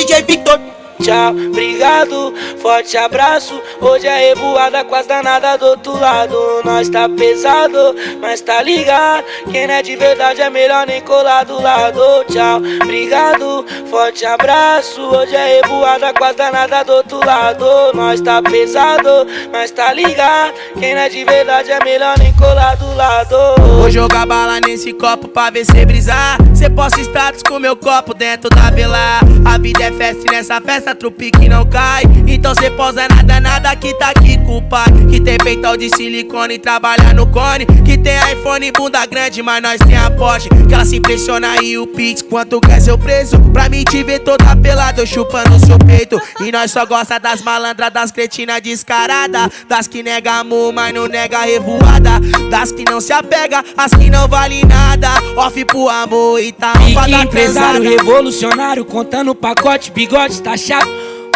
DJ Victor tchau, obrigado, forte abraço. Hoje é revoada com as danadas do outro lado. Nós tá pesado, mas tá ligado. Quem não é de verdade é melhor nem colar do lado. Tchau, obrigado, forte abraço. Hoje é revoada com as danadas do outro lado. Nós tá pesado, mas tá ligado. Quem não é de verdade é melhor nem colar do lado. Vou jogar bala nesse copo pra ver se brisar. Cê posta status com meu copo dentro da vela. A vida é festa e nessa festa trupe que não cai. Então cê posa nada, nada que tá aqui com o pai. Que tem peitão de silicone, trabalha no cone. Que tem iPhone, bunda grande, mas nós tem a Porsche. Que ela se impressiona aí o Pix, quanto quer seu preço. Pra mim te ver toda pelada, eu chupando seu peito. E nós só gosta das malandras, das cretinas descarada. Das que nega amor, mas não nega revoada. Das que não se apega, as que não vale nada. Off pro amor e tá Fique empresário revolucionário, contando pacote, bigode, tá chato.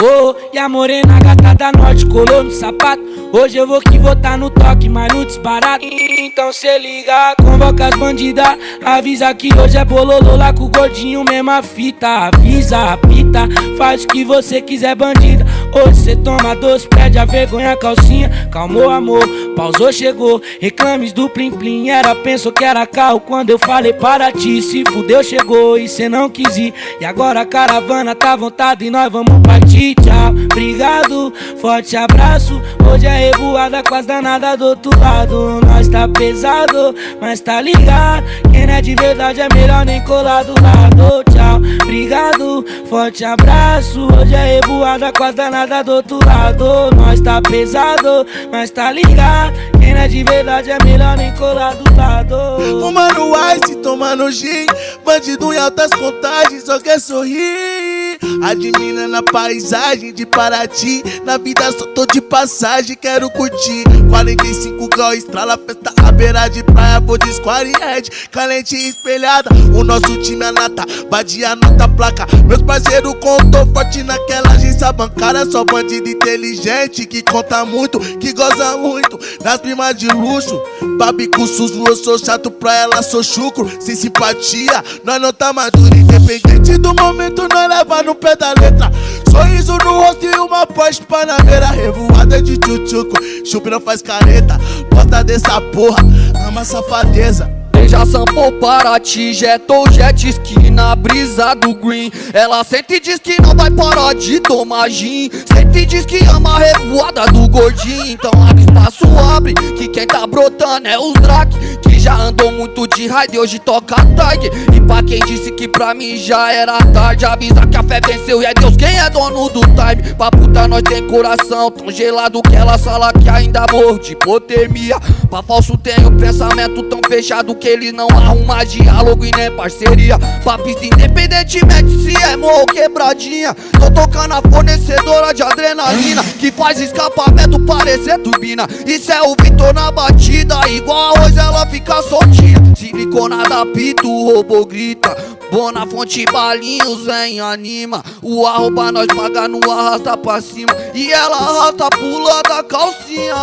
Oh, e a morena gata da norte colou no sapato. Hoje eu vou que vou tá no toque, mas no disparado. Então cê liga, convoca as bandidas. Avisa que hoje é bololô lá com o gordinho, mesma fita. Avisa, apita, faz o que você quiser, bandida. Hoje cê toma doce, pede a vergonha, a calcinha. Calmou, amor, pausou, chegou. Reclames do plim plim, era, pensou que era carro. Quando eu falei para ti, se fudeu, chegou e cê não quis ir. E agora a caravana tá vontade e nós vamos partir. Tchau, obrigado, forte abraço. Hoje é revoada com as danadas do outro lado. Nós tá pesado, mas tá ligado. Quem é de verdade é melhor nem colar do lado. Tchau, obrigado, forte abraço. Hoje é revoada com as danadas do outro lado. Nós tá pesado, mas tá ligado. É de verdade é melhor nem colar do lado. Fumando ice, tomando gin. Bandido em altas contagens, só quer sorrir. Admira na paisagem de Paraty. Na vida só tô de passagem, quero curtir. 45 graus, estrala, festa à beira de praia. Vou de square head, calente espelhada. O nosso time é nata, badia nota placa. Meus parceiros contou forte naquela agência bancária. Só bandido inteligente que conta muito, que goza muito. Das primas de luxo, babi com suso. Eu sou chato pra ela, sou chucro. Sem simpatia, nós não tá maduro. Independente do momento, nós leva no pé da letra. Sorriso no rosto e uma Porsche Panamera Revoada de tchutchuco, chup não faz careta Gosta dessa porra, ama safadeza já sampo para ti, jetou jet ski na brisa do green. Ela sente e diz que não vai parar de tomar gin. Sente e diz que ama a revoada do gordinho. Então abre espaço, abre, que quem tá brotando é os Drake Que já andou muito de raid, hoje toca tag. E pra quem disse que pra mim já era tarde Avisa que a fé venceu e é Deus quem é dono do time. Pra puta nós tem coração tão gelado que ela sala que ainda morro de hipotermia. Pra falso tem o pensamento tão fechado que eles não arrumam diálogo e nem parceria. Pra pista independentemente se é morro ou quebradinha. Tô tocando a fornecedora de adrenalina Que faz escapamento parecer turbina. Isso é o Vitor na batida Igual hoje ela fica soltinha. Siliconada pito, o robô grita. Bona fonte balinhos, vem anima. O arroba nós paga no arrasta pra cima. E ela arrasta pulando a calcinha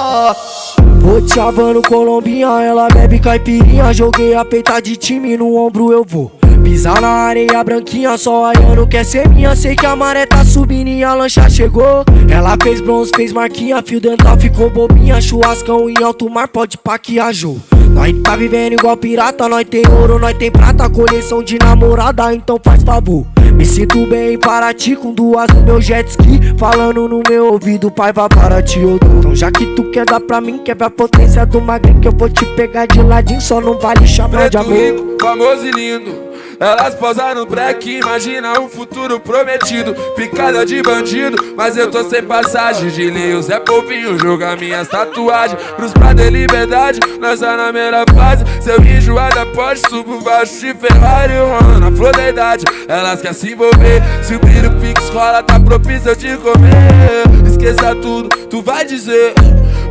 Vou te chavando colombinha, ela bebe caipirinha. Joguei a peita de time, no ombro eu vou Pisar na areia branquinha, só aiano quer ser minha Sei que a maré tá subindo e a lancha chegou. Ela fez bronze, fez marquinha, fio dental ficou bobinha. Churrascão em alto mar, pode pá que ajou nós tá vivendo igual pirata, nós tem ouro, nós tem prata, coleção de namorada, então faz favor. Me sinto bem para ti com duas no meu jet ski. Falando no meu ouvido, pai, vá para ti eu dou. Então já que tu quer dar pra mim, quer ver a potência do magrinho Que eu vou te pegar de ladinho, só não vale chamar Preto de amor. rico, famoso e lindo elas posaram no break, imagina um futuro prometido. Picada de bandido, mas eu tô sem passagem de lei O Zé Povinho joga minhas tatuagens Pros de liberdade, nós tá na melhor fase. Seu enjoada pode subo baixo de Ferrari Rolando na flor da idade, elas querem se envolver. Se o brilho pix rola, tá propício de comer. Esqueça tudo, tu vai dizer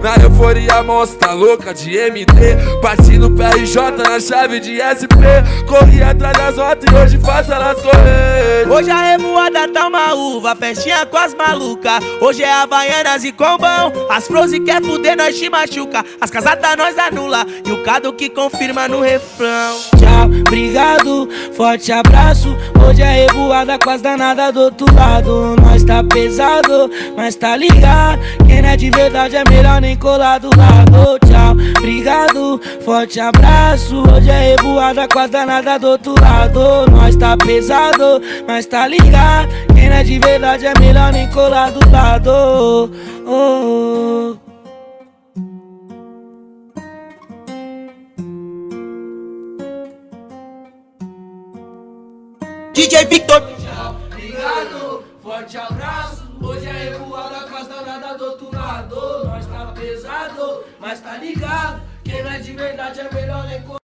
na euforia mostra louca de MT Bati no PRJ na chave de SP Corri atrás das notas e hoje faço elas correr. Hoje a revoada tá uma uva, festinha com as maluca. Hoje é Havaianas e combão. As flores quer fuder, nós te machuca. As casadas nós anula. E o cado que confirma no refrão. Tchau, obrigado, forte abraço. Hoje é revoada com as danadas do outro lado. Nós tá pesado, mas tá ligado. Quem é de verdade é melhor nem colar do lado. Tchau, obrigado, forte abraço. Hoje é revoada com as danadas do outro lado. Nós tá pesado, mas tá ligado. Quem é de verdade é melhor nem colar do lado. Oh, oh, oh. DJ Victor. Tchau, obrigado, forte abraço. Hoje é revoada com as danadas do outro lado. Nós tá pesado, mas tá ligado. Quem não é de verdade é melhor.